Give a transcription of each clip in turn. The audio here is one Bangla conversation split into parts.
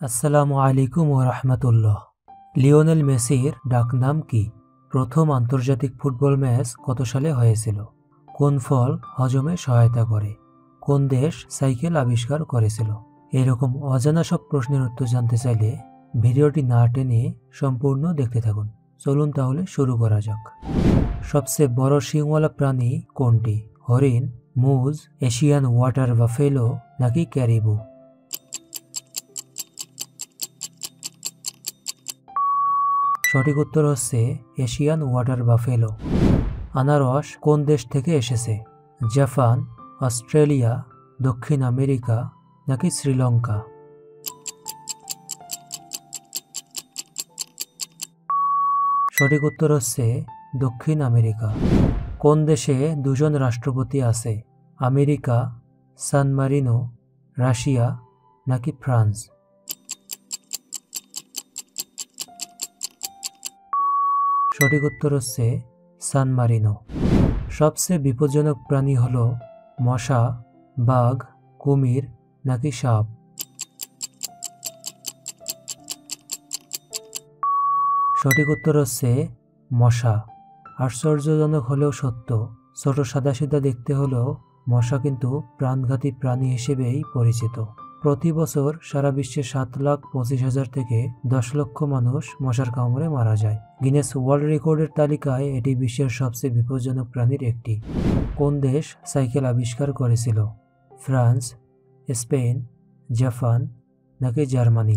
আসসালামু আলাইকুম রহমতুল্লাহ। লিওনেল মেসির ডাকনাম কি? প্রথম আন্তর্জাতিক ফুটবল ম্যাচ কত সালে হয়েছিল? কোন ফল হজমে সহায়তা করে? কোন দেশ সাইকেল আবিষ্কার করেছিল? এরকম অজানা সব প্রশ্নের উত্তর জানতে চাইলে ভিডিওটি না টেনে সম্পূর্ণ দেখতে থাকুন। চলুন তাহলে শুরু করা যাক। সবচেয়ে বড় শিংওয়ালা প্রাণী কোনটি? হরিণ, মুজ, এশিয়ান ওয়াটার বাফেলো নাকি ক্যারিবু? সঠিক উত্তর হচ্ছে এশিয়ান ওয়াটার বাফেলো। আনারস কোন দেশ থেকে এসেছে? জাপান, অস্ট্রেলিয়া, দক্ষিণ আমেরিকা নাকি শ্রীলঙ্কা? সঠিক উত্তর হচ্ছে দক্ষিণ আমেরিকা। কোন দেশে দুজন রাষ্ট্রপতি আছে? আমেরিকা, সান মারিনো, রাশিয়া নাকি ফ্রান্স? সঠিক উত্তর হচ্ছে সান মারিনো। সবচেয়ে বিপজ্জনক প্রাণী হল মশা, বাঘ, কুমির নাকি সাপ। সঠিক উত্তর হচ্ছে মশা। আশ্চর্যজনক হলেও সত্য, ছোট সাদাসিধা দেখতে হলেও মশা কিন্তু প্রাণঘাতী প্রাণী হিসেবেই পরিচিত। প্রতি বছর সারা বিশ্বে সাত লাখ পঁচিশ হাজার থেকে দশ লক্ষ মানুষ মশার কামড়ে মারা যায়। গিনেস ওয়ার্ল্ড রেকর্ডের তালিকায় এটি বিশ্বের সবচেয়ে বিপজ্জনক প্রাণীর একটি। কোন দেশ সাইকেল আবিষ্কার করেছিল? ফ্রান্স, স্পেন, জাপান নাকি জার্মানি?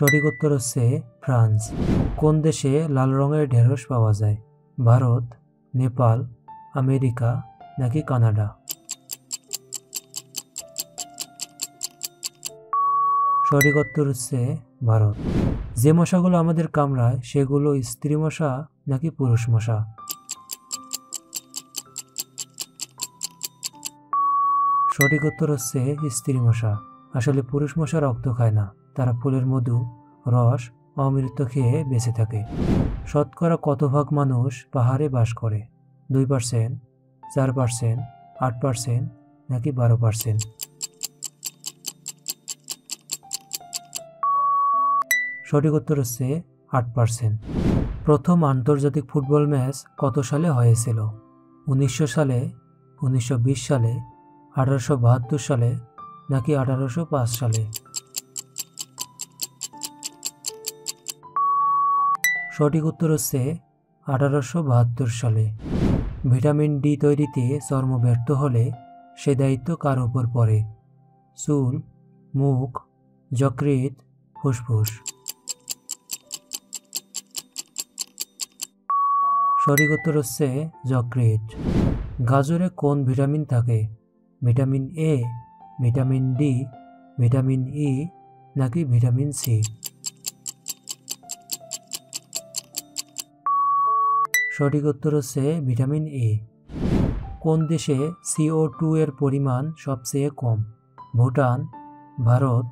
সঠিক উত্তর হচ্ছে ফ্রান্স। কোন দেশে লাল রঙের ঢেঁড়স পাওয়া যায়? ভারত, নেপাল, আমেরিকা নাকি কানাডা? সঠিক উত্তর হচ্ছে ভারত। যে মশাগুলো আমাদের কামড়ায়, সেগুলো স্ত্রী মশা নাকি পুরুষ মশা? সঠিক উত্তর হচ্ছে স্ত্রী মশা। আসলে পুরুষ মশা রক্ত খায় না। তারা ফুলের মধু, রস অমৃত খেয়ে বেঁচে থাকে। শতকরা কত ভাগ মানুষ পাহাড়ে বাস করে? দুই পার্সেন্ট চার পার্সেন্ট আট পার্সেন্ট নাকি বারো পার্সেন্ট সঠিক উত্তর হচ্ছে আট পার্সেন্ট প্রথম আন্তর্জাতিক ফুটবল ম্যাচ কত সালে হয়েছিল? উনিশশো সালে, উনিশশো বিশ সালে, আঠারোশো বাহাত্তর সালে নাকি আঠারোশো পাঁচ সালে? সঠিক উত্তর হচ্ছে আঠারোশো বাহাত্তর সালে। ভিটামিন ডি তৈরিতে চর্ম ব্যর্থ হলে সে দায়িত্ব কার ওপর পড়ে? চুল, মুখ যকৃত ফুসফুস। সঠিক উত্তর হচ্ছে যকৃত গাজরে কোন ভিটামিন থাকে? Vitamin A, vitamin D, vitamin E, নাকি ভিটামিন সি? সঠিক উত্তর হচ্ছে ভিটামিন এ কোন দেশে সিও টু এর পরিমাণ সবচেয়ে কম? ভুটান, ভারত,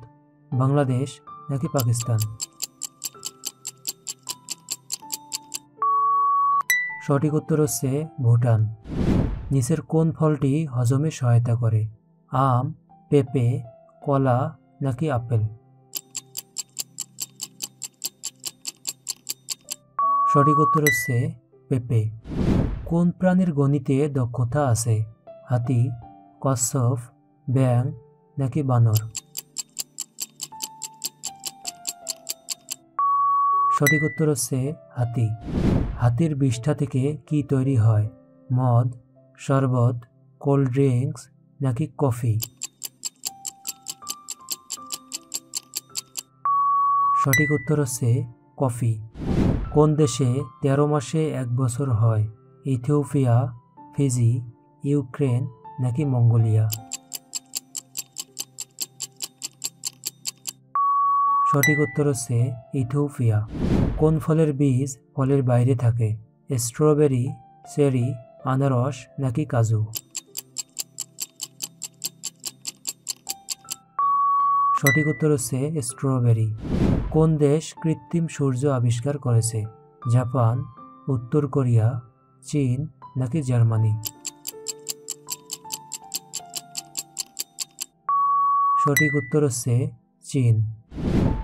বাংলাদেশ নাকি পাকিস্তান? সঠিক উত্তর হচ্ছে ভুটান। নিচের কোন ফলটি হজমে সহায়তা করে? আম, পেঁপে, কলা নাকি আপেল? সঠিক উত্তর হচ্ছে পেঁপে। কোন প্রাণীর গণিতে দক্ষতা আছে? হাতি, কচ্ছপ ব্যাং নাকি বানর? সঠিক উত্তর হচ্ছে হাতি। হাতির বিষ্ঠা থেকে কি তৈরি হয়? মদ, শরবত, কোল্ড ড্রিঙ্কস নাকি কফি? সঠিক উত্তর হচ্ছে কফি। কোন দেশে তেরো মাসে এক বছর হয়? ইথিওপিয়া, ফিজি, ইউক্রেন নাকি মঙ্গোলিয়া? সঠিক উত্তর হচ্ছে ইথিওপিয়া। কোন ফলের বীজ ফলের বাইরে থাকে? স্ট্রবেরি, চেরি, আনারস নাকি কাজু? সঠিক উত্তর হচ্ছে স্ট্রবেরি। কোন দেশ কৃত্রিম সূর্য আবিষ্কার করেছে? জাপান, উত্তর কোরিয়া, চীন নাকি জার্মানি? সঠিক উত্তর হচ্ছে চীন।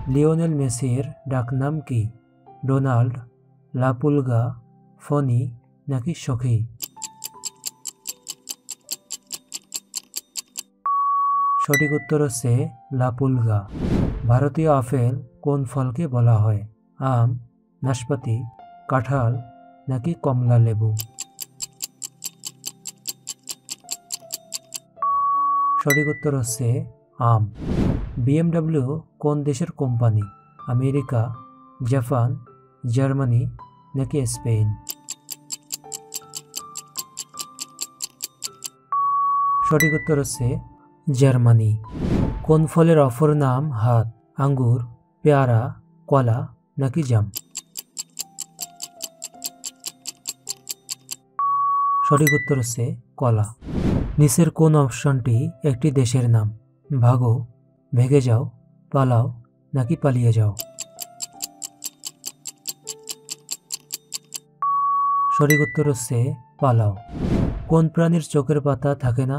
লিওনেল মেসির ডাকনাম কি? ডোনাল্ড, লাপুলগা, ফনি নাকি সখী? সঠিক উত্তর হচ্ছে লাপুলগা। ভারতীয় আপেল কোন ফলকে বলা হয়? আম, নাশপাতি, কাঁঠাল নাকি কমলা লেবু? সঠিক উত্তর হচ্ছে আম। বিএমডাব্লিউ কোন দেশের কোম্পানি? আমেরিকা, জাপান, জার্মানি নাকি স্পেন? সঠিক উত্তর হচ্ছে জার্মানি। কোন ফলের অফর নাম হাত, আঙ্গুর পেয়ারা, কলা নাকি জাম? সঠিক উত্তর হচ্ছে কলা। নিচের কোন অপশনটি একটি দেশের নাম? ভাগো ভেগে যাও, পালাও নাকি পালিয়ে যাও? সঠিক উত্তর হচ্ছে পালাও। কোন প্রাণীর চোখের পাতা থাকে না?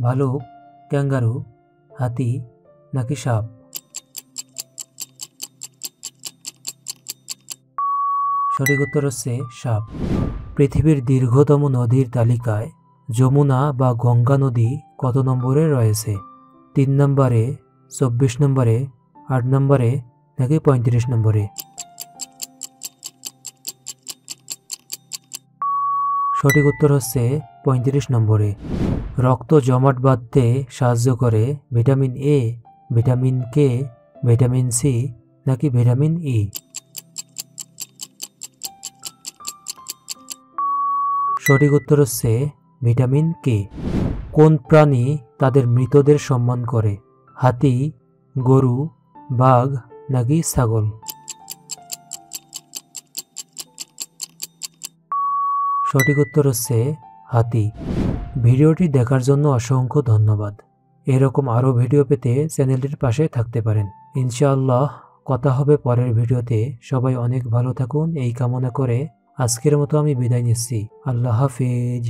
ভালুক, ক্যাঙ্গারু, হাতি নাকি সাপ? সঠিক উত্তর হচ্ছে সাপ। পৃথিবীর দীর্ঘতম নদীর তালিকায় যমুনা বা গঙ্গা নদী কত নম্বরে রয়েছে? তিন নম্বরে, চব্বিশ নম্বরে, আট নম্বরে, নাকি পঁয়ত্রিশ নম্বরে? সঠিক উত্তর হচ্ছে পঁয়ত্রিশ নম্বরে। রক্ত জমাট বাঁধতে সাহায্য করে vitamin A, vitamin K, vitamin C, নাকি ভিটামিন ই? সঠিক উত্তর হচ্ছে ভিটামিন কে কোন প্রাণী তাদের মৃতদের সম্মান করে? হাতি, গরু, বাঘ নাকি ছাগল? সঠিক উত্তর হচ্ছে হাতি। ভিডিওটি দেখার জন্য অসংখ্য ধন্যবাদ। এরকম আরও ভিডিও পেতে চ্যানেলটির পাশে থাকতে পারেন। ইনশাআল্লাহ, কথা হবে পরের ভিডিওতে। সবাই অনেক ভালো থাকুন, এই কামনা করে আজকের মতো আমি বিদায় নিচ্ছি আল্লাহ হাফিজ